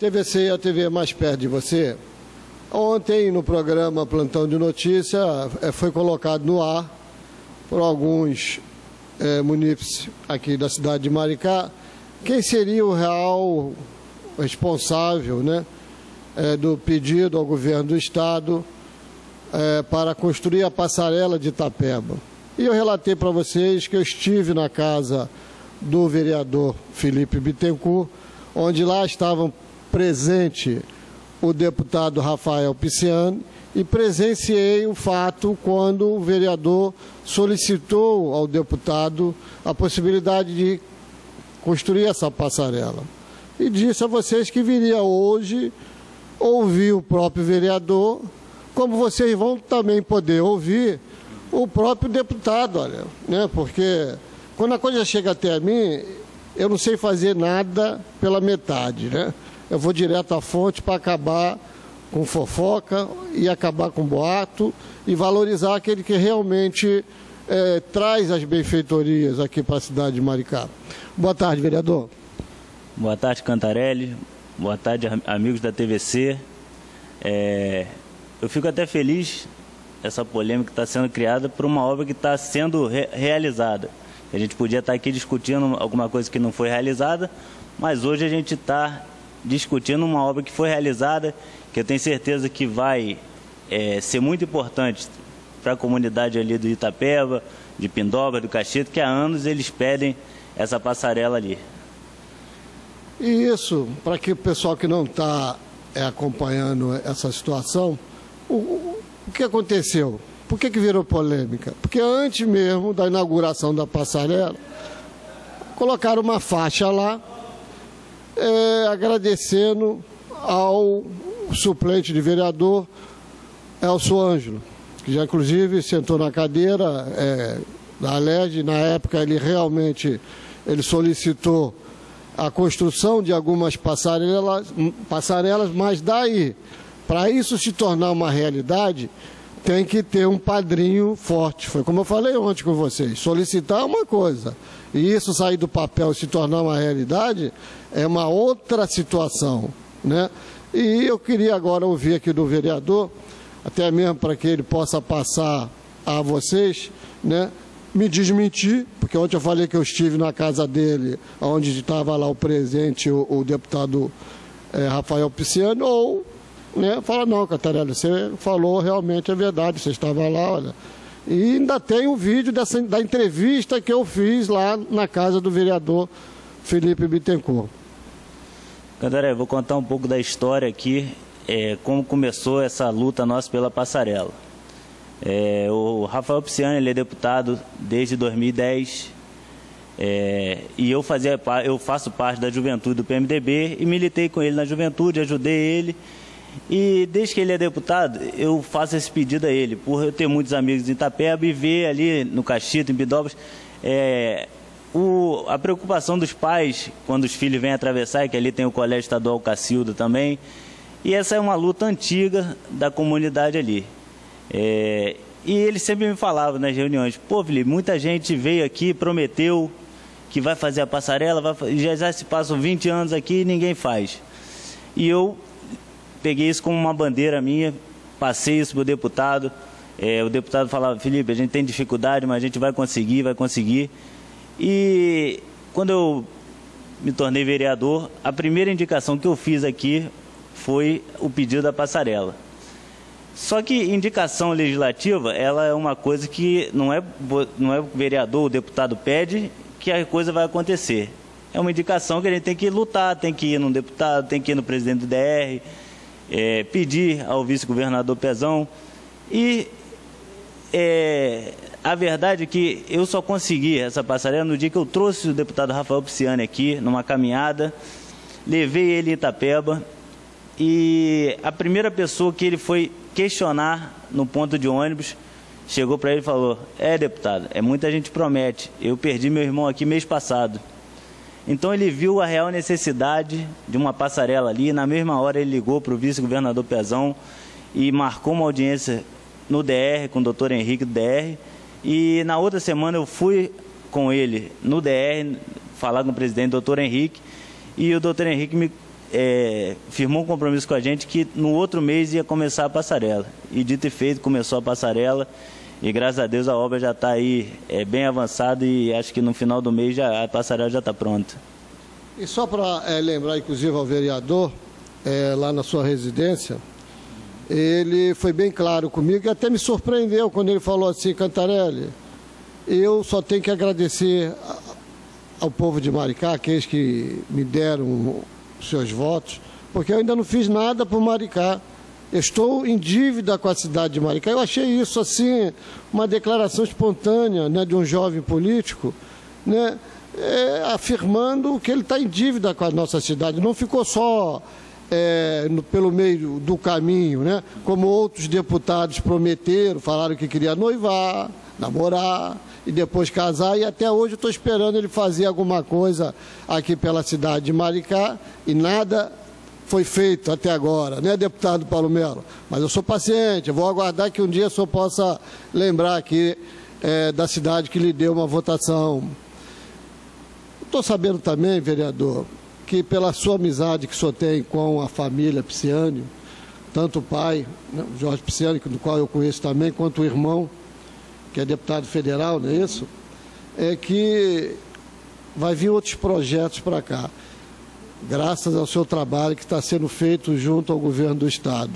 TVC e a TV mais perto de você. Ontem, no programa Plantão de Notícia, eh, foi colocado no ar por alguns é, munícipes aqui da cidade de Maricá quem seria o real responsável né, é, do pedido ao governo do Estado é, para construir a passarela de Itapeba. E eu relatei para vocês que eu estive na casa do vereador Felipe Bittencourt, onde lá estavam presente o deputado Rafael Pisciani e presenciei o fato quando o vereador solicitou ao deputado a possibilidade de construir essa passarela. E disse a vocês que viria hoje ouvir o próprio vereador, como vocês vão também poder ouvir o próprio deputado, olha, né? Porque quando a coisa chega até mim, eu não sei fazer nada pela metade, né? Eu vou direto à fonte para acabar com fofoca e acabar com boato e valorizar aquele que realmente é, traz as benfeitorias aqui para a cidade de Maricá. Boa tarde, vereador. Boa tarde, Cantarelli. Boa tarde, amigos da TVC. É, eu fico até feliz essa polêmica está sendo criada por uma obra que está sendo re realizada. A gente podia estar aqui discutindo alguma coisa que não foi realizada, mas hoje a gente está discutindo uma obra que foi realizada, que eu tenho certeza que vai é, ser muito importante para a comunidade ali do Itapeva, de Pindoba, do Caxito, que há anos eles pedem essa passarela ali. E isso, para que o pessoal que não está é, acompanhando essa situação, o, o que aconteceu? Por que, que virou polêmica? Porque antes mesmo da inauguração da passarela, colocaram uma faixa lá é, agradecendo ao suplente de vereador Elcio Ângelo, que já inclusive sentou na cadeira é, da LED, na época ele realmente ele solicitou a construção de algumas passarelas, passarelas mas daí para isso se tornar uma realidade, tem que ter um padrinho forte. Foi como eu falei ontem com vocês. Solicitar é uma coisa. E isso sair do papel e se tornar uma realidade é uma outra situação. Né? E eu queria agora ouvir aqui do vereador, até mesmo para que ele possa passar a vocês, né, me desmentir, porque ontem eu falei que eu estive na casa dele, onde estava lá o presente, o, o deputado é, Rafael Pisciano, ou né, fala, não, Catarina, você falou realmente a verdade, você estava lá, olha. E ainda tem o vídeo dessa, da entrevista que eu fiz lá na casa do vereador Felipe Bittencourt. Cantaré, vou contar um pouco da história aqui, é, como começou essa luta nossa pela passarela. É, o Rafael Pisciani, ele é deputado desde 2010, é, e eu, fazia, eu faço parte da juventude do PMDB e militei com ele na juventude, ajudei ele e desde que ele é deputado, eu faço esse pedido a ele, por eu ter muitos amigos em Itapeba e ver ali no Caxito, em Bidobras, é, o, a preocupação dos pais quando os filhos vêm atravessar, que ali tem o Colégio Estadual Cacilda também. E essa é uma luta antiga da comunidade ali. É, e ele sempre me falava nas reuniões, pô, Felipe, muita gente veio aqui, prometeu que vai fazer a passarela, vai, já, já se passam 20 anos aqui e ninguém faz. E eu peguei isso como uma bandeira minha, passei isso para o deputado. É, o deputado falava, Felipe, a gente tem dificuldade, mas a gente vai conseguir, vai conseguir. E quando eu me tornei vereador, a primeira indicação que eu fiz aqui foi o pedido da passarela. Só que indicação legislativa, ela é uma coisa que não é, não é o vereador, o deputado pede que a coisa vai acontecer. É uma indicação que a gente tem que lutar, tem que ir no deputado, tem que ir no presidente do DR, é, pedir ao vice-governador Pezão. E é, a verdade é que eu só consegui essa passarela no dia que eu trouxe o deputado Rafael Pisciani aqui, numa caminhada, levei ele em Itapeba e a primeira pessoa que ele foi questionar no ponto de ônibus chegou para ele e falou: É, deputado, é muita gente promete. Eu perdi meu irmão aqui mês passado. Então ele viu a real necessidade de uma passarela ali. Na mesma hora ele ligou para o vice-governador Pezão e marcou uma audiência no DR com o doutor Henrique do DR. E na outra semana eu fui com ele no DR falar com o presidente, doutor Henrique, e o doutor Henrique me é, firmou um compromisso com a gente que no outro mês ia começar a passarela. E dito e feito, começou a passarela. E graças a Deus a obra já está aí é, bem avançada e acho que no final do mês já, a passarela já está pronta. E só para é, lembrar, inclusive, ao vereador, é, lá na sua residência, ele foi bem claro comigo e até me surpreendeu quando ele falou assim, Cantarelli, eu só tenho que agradecer ao povo de Maricá, aqueles que me deram seus votos, porque eu ainda não fiz nada por Maricá. Estou em dívida com a cidade de Maricá. Eu achei isso, assim, uma declaração espontânea né, de um jovem político, né, é, afirmando que ele está em dívida com a nossa cidade. Não ficou só é, no, pelo meio do caminho, né, como outros deputados prometeram, falaram que queria noivar, namorar e depois casar. E até hoje estou esperando ele fazer alguma coisa aqui pela cidade de Maricá e nada foi feito até agora, né, deputado Paulo Melo? Mas eu sou paciente, vou aguardar que um dia o senhor possa lembrar aqui é, da cidade que lhe deu uma votação. Estou sabendo também, vereador, que pela sua amizade que o senhor tem com a família Pisciani, tanto o pai, né, Jorge Pisciani, do qual eu conheço também, quanto o irmão, que é deputado federal, não é isso? É que vai vir outros projetos para cá graças ao seu trabalho que está sendo feito junto ao governo do Estado.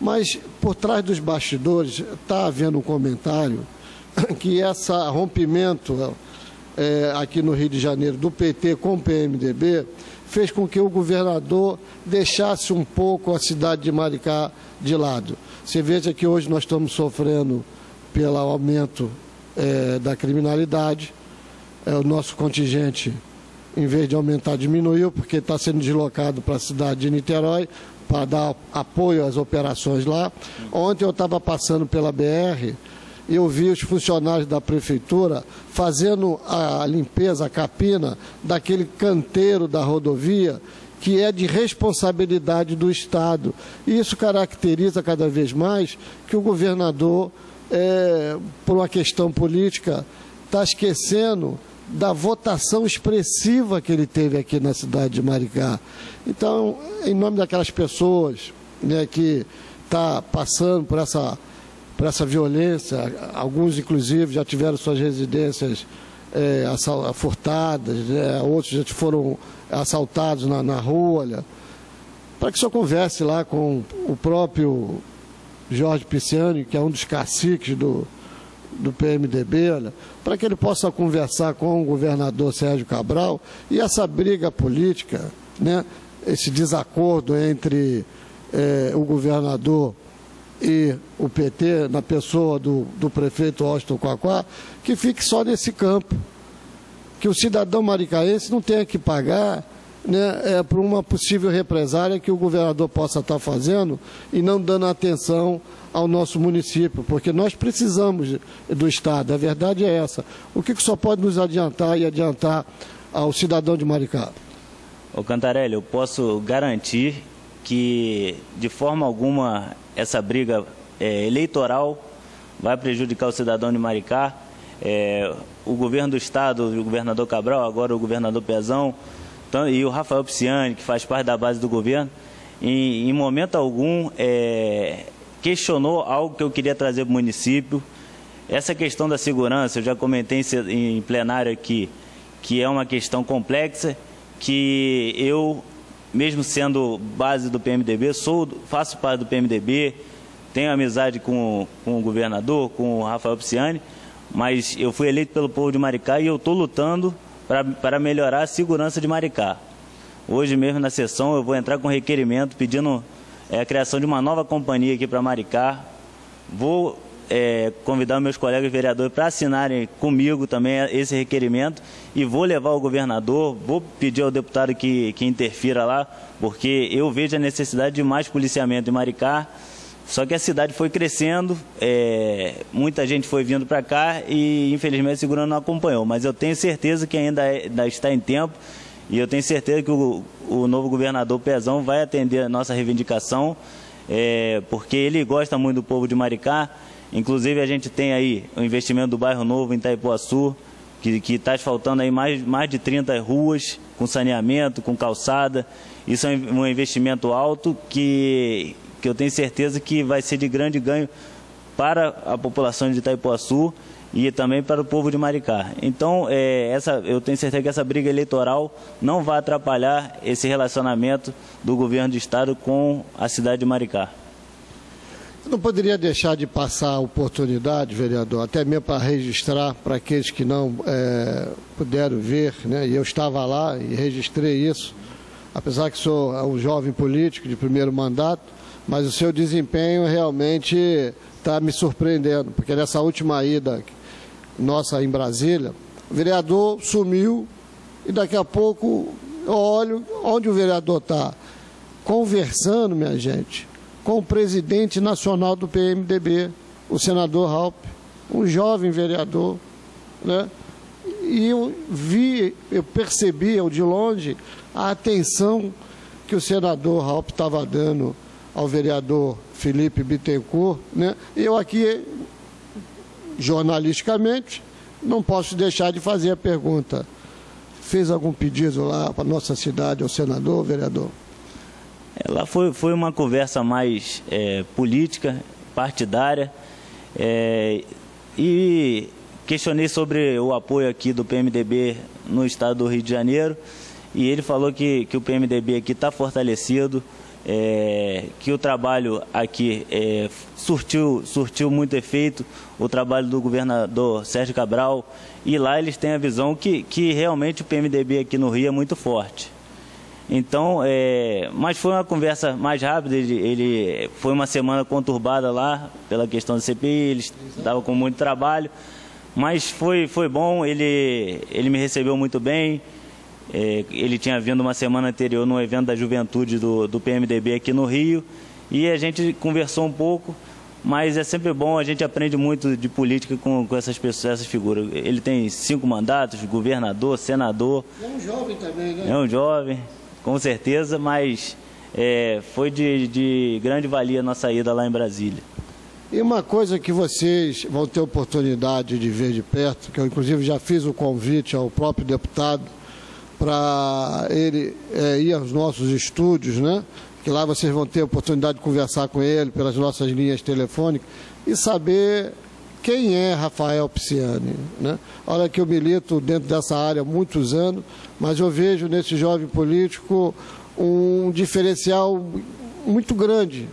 Mas por trás dos bastidores está havendo um comentário que esse rompimento é, aqui no Rio de Janeiro do PT com o PMDB fez com que o governador deixasse um pouco a cidade de Maricá de lado. Você veja que hoje nós estamos sofrendo pelo aumento é, da criminalidade, é, o nosso contingente em vez de aumentar, diminuiu, porque está sendo deslocado para a cidade de Niterói para dar apoio às operações lá. Ontem eu estava passando pela BR e eu vi os funcionários da prefeitura fazendo a limpeza, a capina daquele canteiro da rodovia que é de responsabilidade do Estado. E isso caracteriza cada vez mais que o governador, é, por uma questão política, está esquecendo da votação expressiva que ele teve aqui na cidade de Maricá. Então, em nome daquelas pessoas né, que está passando por essa, por essa violência, alguns inclusive já tiveram suas residências é, furtadas, né, outros já foram assaltados na, na rua, para que o senhor converse lá com o próprio Jorge Pisciani, que é um dos caciques do, do PMDB, olha, para que ele possa conversar com o governador Sérgio Cabral e essa briga política, né, esse desacordo entre eh, o governador e o PT, na pessoa do, do prefeito Austin Quaquá, que fique só nesse campo. Que o cidadão maricaense não tenha que pagar né, é, por uma possível represária que o governador possa estar fazendo e não dando atenção ao nosso município, porque nós precisamos do Estado, a verdade é essa. O que, que só pode nos adiantar e adiantar ao cidadão de Maricá? Ô Cantarelli, eu posso garantir que de forma alguma essa briga é, eleitoral vai prejudicar o cidadão de Maricá. É, o governo do estado, o governador Cabral, agora o governador Pezão, e o Rafael Pisciani, que faz parte da base do governo, em, em momento algum é, questionou algo que eu queria trazer para o município. Essa questão da segurança, eu já comentei em plenário aqui, que é uma questão complexa, que eu, mesmo sendo base do PMDB, sou, faço parte do PMDB, tenho amizade com, com o governador, com o Rafael Pisciani, mas eu fui eleito pelo povo de Maricá e eu estou lutando para melhorar a segurança de Maricá. Hoje mesmo na sessão eu vou entrar com requerimento pedindo é a criação de uma nova companhia aqui para Maricá. Vou é, convidar meus colegas vereadores para assinarem comigo também esse requerimento e vou levar ao governador, vou pedir ao deputado que, que interfira lá, porque eu vejo a necessidade de mais policiamento em Maricá. Só que a cidade foi crescendo, é, muita gente foi vindo para cá e infelizmente a segurança não acompanhou. Mas eu tenho certeza que ainda, é, ainda está em tempo e eu tenho certeza que o, o novo governador Pezão vai atender a nossa reivindicação, é, porque ele gosta muito do povo de Maricá. Inclusive a gente tem aí o investimento do bairro novo em Itaipuaçu, que está asfaltando aí mais, mais de 30 ruas. com saneamento, com calçada. Isso é um investimento alto que, que eu tenho certeza que vai ser de grande ganho para a população de Itaipuaçu e também para o povo de Maricá. Então, é, essa, eu tenho certeza que essa briga eleitoral não vai atrapalhar esse relacionamento do governo do Estado com a cidade de Maricá. Eu não poderia deixar de passar a oportunidade, vereador, até mesmo para registrar para aqueles que não é, puderam ver, né? e eu estava lá e registrei isso, apesar que sou um jovem político de primeiro mandato, mas o seu desempenho realmente está me surpreendendo, porque nessa última ida nossa em Brasília, o vereador sumiu e daqui a pouco eu olho onde o vereador está. Conversando, minha gente, com o presidente nacional do PMDB, o senador Raup, um jovem vereador, né? E eu vi, eu percebi eu de longe a atenção que o senador Raup estava dando ao vereador Felipe Bittencourt, né? Eu aqui, jornalisticamente, não posso deixar de fazer a pergunta. Fez algum pedido lá para nossa cidade ao senador, vereador? Ela foi, foi uma conversa mais é, política, partidária, é, e questionei sobre o apoio aqui do PMDB no estado do Rio de Janeiro, e ele falou que, que o PMDB aqui está fortalecido, é, que o trabalho aqui é, surtiu, surtiu muito efeito, o trabalho do governador Sérgio Cabral, e lá eles têm a visão que, que realmente o PMDB aqui no Rio é muito forte. Então, é, mas foi uma conversa mais rápida, ele, ele, foi uma semana conturbada lá pela questão da CPI, ele estava com muito trabalho, mas foi, foi bom, ele, ele me recebeu muito bem, é, ele tinha vindo uma semana anterior no evento da juventude do, do PMDB aqui no Rio, e a gente conversou um pouco, mas é sempre bom, a gente aprende muito de política com, com essas pessoas, essas figuras. Ele tem cinco mandatos, governador, senador. É um jovem também, né? É um jovem com certeza, mas é, foi de, de grande valia a nossa ida lá em Brasília. E uma coisa que vocês vão ter oportunidade de ver de perto, que eu inclusive já fiz o convite ao próprio deputado para ele é, ir aos nossos estúdios, né? Que lá vocês vão ter oportunidade de conversar com ele pelas nossas linhas telefônicas e saber quem é Rafael Pisciani. Né? Olha que eu milito dentro dessa área há muitos anos, mas eu vejo nesse jovem político um diferencial muito grande,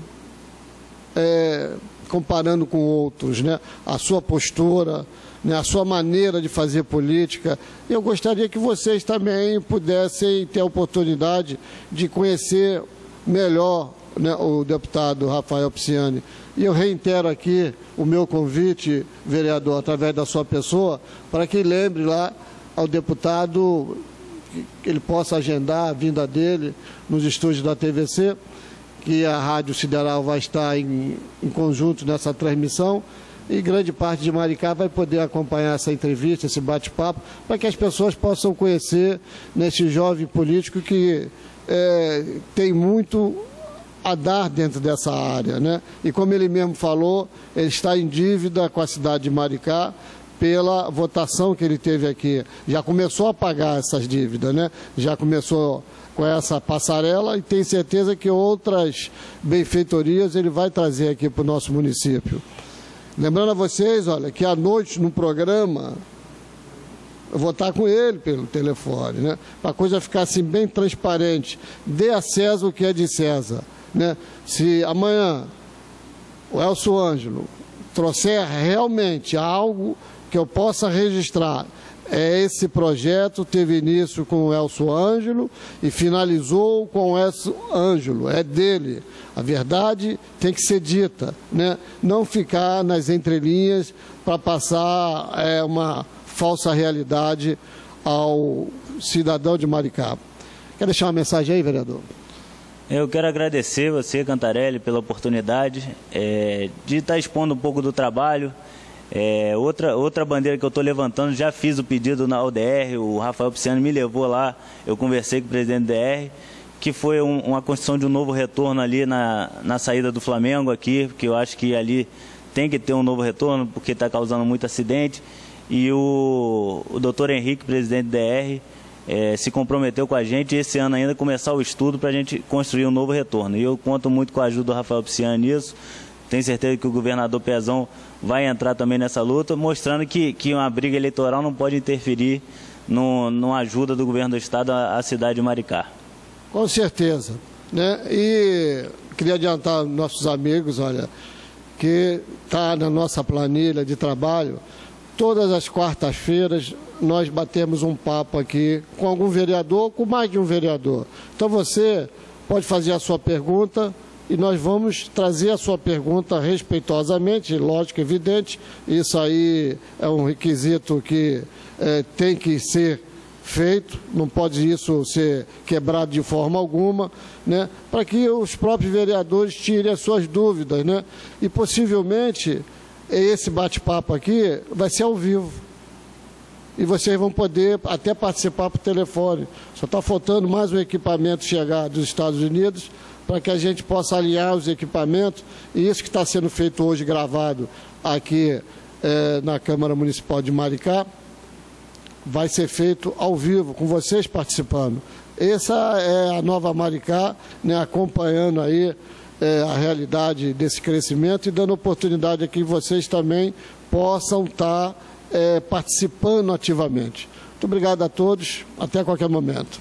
é, comparando com outros, né? a sua postura, né? a sua maneira de fazer política. Eu gostaria que vocês também pudessem ter a oportunidade de conhecer melhor né, o deputado Rafael Pisciani. E eu reitero aqui o meu convite, vereador, através da sua pessoa, para que lembre lá ao deputado que ele possa agendar a vinda dele nos estúdios da TVC, que a Rádio Sideral vai estar em, em conjunto nessa transmissão e grande parte de Maricá vai poder acompanhar essa entrevista, esse bate-papo, para que as pessoas possam conhecer nesse jovem político que é, tem muito a dar dentro dessa área. Né? E como ele mesmo falou, ele está em dívida com a cidade de Maricá pela votação que ele teve aqui. Já começou a pagar essas dívidas, né? já começou com essa passarela e tem certeza que outras benfeitorias ele vai trazer aqui para o nosso município. Lembrando a vocês, olha, que à noite no programa eu vou estar com ele pelo telefone, né? Para a coisa ficar assim bem transparente. Dê a César o que é de César. Né? Se amanhã o Elcio Ângelo trouxer realmente algo que eu possa registrar, é esse projeto teve início com o Elcio Ângelo e finalizou com o Elcio Ângelo, é dele. A verdade tem que ser dita, né? não ficar nas entrelinhas para passar é, uma falsa realidade ao cidadão de Maricá. Quer deixar uma mensagem aí, vereador? Eu quero agradecer você, Cantarelli, pela oportunidade é, de estar expondo um pouco do trabalho. É, outra, outra bandeira que eu estou levantando, já fiz o pedido na UDR, o Rafael Pisciano me levou lá, eu conversei com o presidente da DR, que foi um, uma construção de um novo retorno ali na, na saída do Flamengo aqui, porque eu acho que ali tem que ter um novo retorno, porque está causando muito acidente. E o, o doutor Henrique, presidente da DR, é, se comprometeu com a gente esse ano ainda começar o estudo para a gente construir um novo retorno. E eu conto muito com a ajuda do Rafael Pisciano nisso. Tenho certeza que o governador Pezão vai entrar também nessa luta, mostrando que, que uma briga eleitoral não pode interferir no, numa ajuda do governo do estado à, à cidade de Maricá. Com certeza. Né? E queria adiantar nossos amigos, olha, que está na nossa planilha de trabalho, todas as quartas-feiras nós batemos um papo aqui com algum vereador, com mais de um vereador. Então você pode fazer a sua pergunta e nós vamos trazer a sua pergunta respeitosamente, lógico, evidente. Isso aí é um requisito que é, tem que ser feito, não pode isso ser quebrado de forma alguma, né, para que os próprios vereadores tirem as suas dúvidas. Né, e possivelmente esse bate-papo aqui vai ser ao vivo. E vocês vão poder até participar por telefone. Só está faltando mais um equipamento chegar dos Estados Unidos para que a gente possa alinhar os equipamentos. E isso que está sendo feito hoje, gravado aqui é, na Câmara Municipal de Maricá, vai ser feito ao vivo, com vocês participando. Essa é a nova Maricá, né, acompanhando aí é, a realidade desse crescimento e dando oportunidade a que vocês também possam estar tá, é, participando ativamente. Muito obrigado a todos, até qualquer momento.